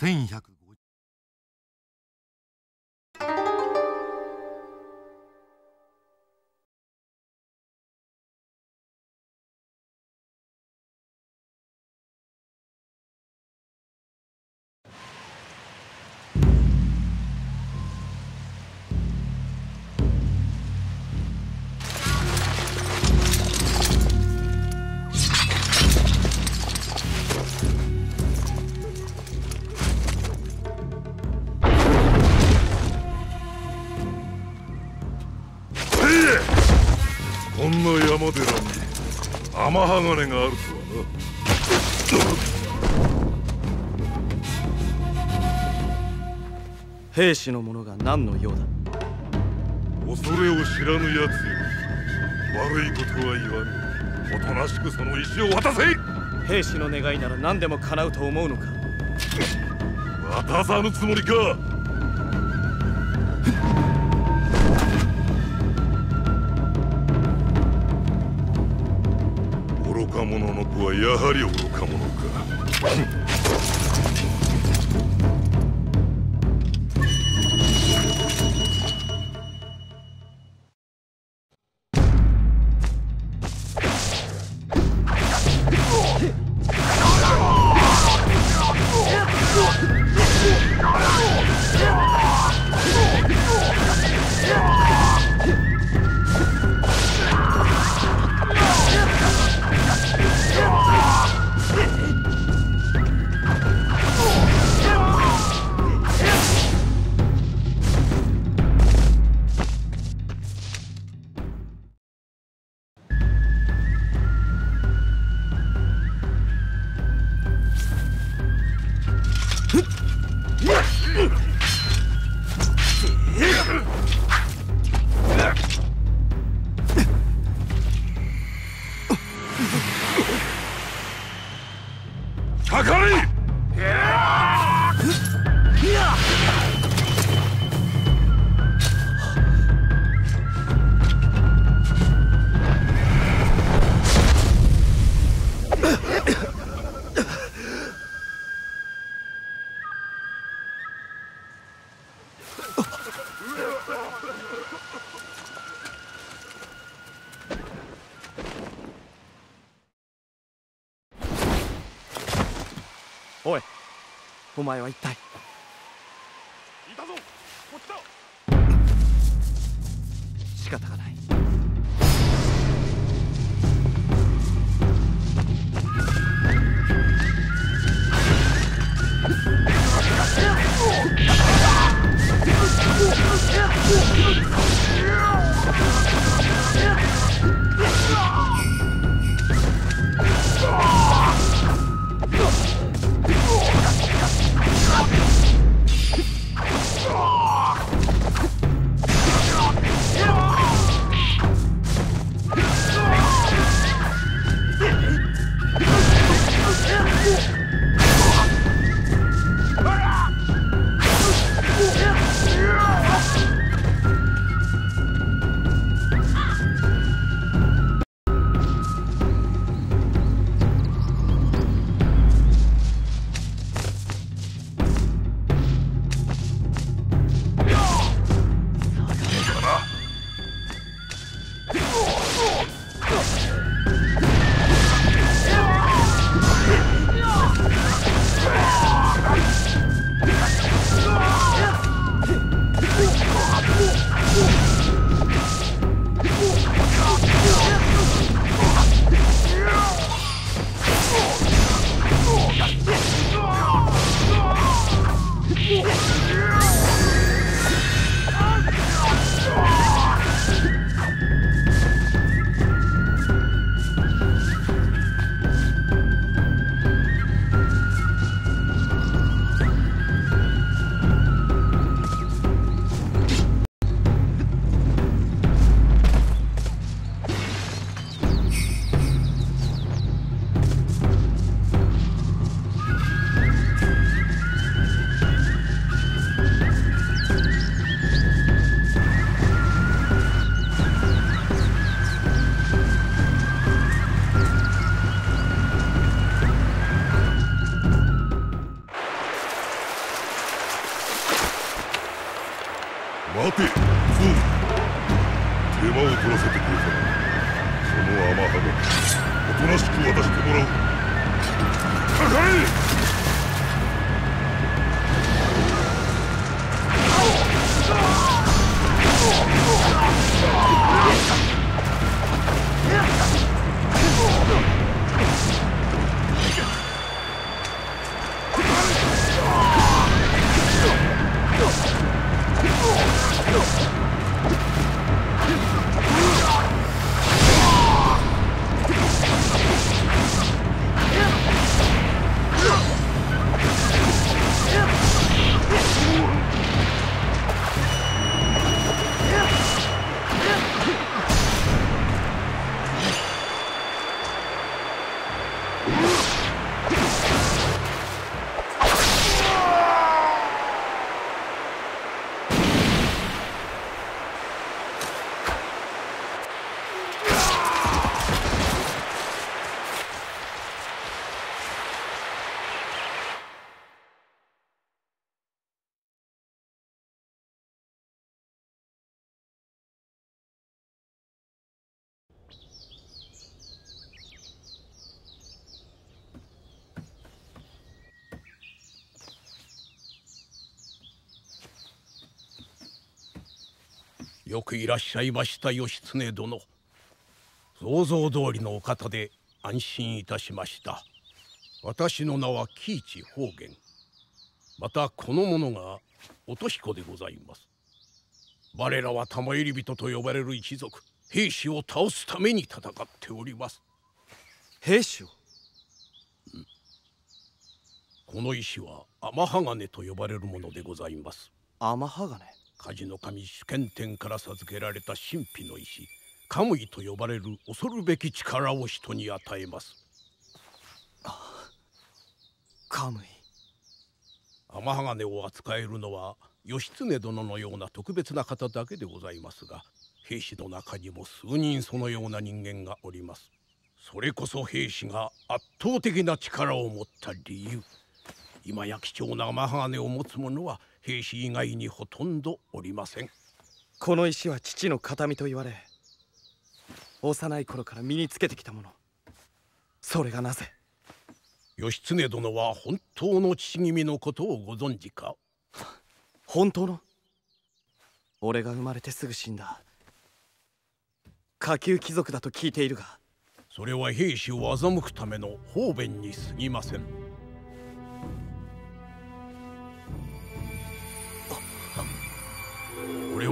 1150天鋼があるとは兵士の者が何の用だ？な恐れを知らぬやつよ。悪いことは言わぬ。おとなしくその石を渡せ。兵士の願いなら何でも叶うと思うのか？渡さぬつもりか者の子はやはり愚か者か。かかれおいお前は一体。いたぞこっちだ。仕方がない。Oh! 待て。ゾウ手間を取らせてくれたその甘肌おとなしく渡してもらう。かかれよくいらっしゃいました義経殿。想像通りのお方で安心いたしました。私の名は喜一方言。またこの者が音彦でございます。我らは玉入り人と呼ばれる一族兵士を倒すために戦っております。兵士を？この石は天鋼と呼ばれるものでございます。天鋼？火事の神主権天から授けられた神秘の石カムイと呼ばれる恐るべき力を人に与えます。カムイ。天鋼を扱えるのは義経殿のような特別な方だけでございますが兵士の中にも数人そのような人間がおります。それこそ兵士が圧倒的な力を持った理由。今や貴重な天鋼を持つ者は兵士以外にほとんどおりません。この石は父の形見と言われ幼い頃から身につけてきたもの。それがなぜ？義経殿は本当の父君のことをご存知か？本当の？俺が生まれてすぐ死んだ。下級貴族だと聞いているが。それは兵士を欺くための方便に過ぎません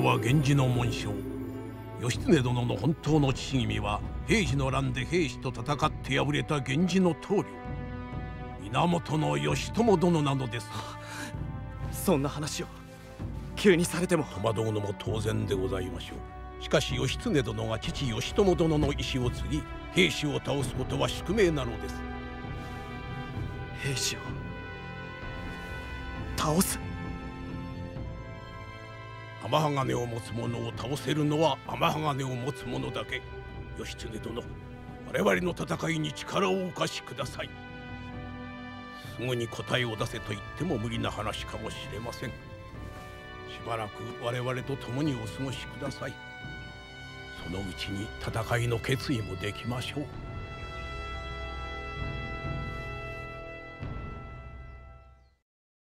は源氏の紋章。義経殿の本当の父君は平治の乱で兵士と戦って敗れた源氏の棟梁。源義朝殿なのです。そんな話を急にされても。戸惑うのも当然でございましょう。しかし義経殿が父義朝殿の意志を継ぎ兵士を倒すことは宿命なのです。兵士を倒す？天鋼を持つ者を倒せるのは天鋼を持つ者だけ。義経殿我々の戦いに力をお貸しください。すぐに答えを出せと言っても無理な話かもしれません。しばらく我々と共にお過ごしください。そのうちに戦いの決意もできましょう。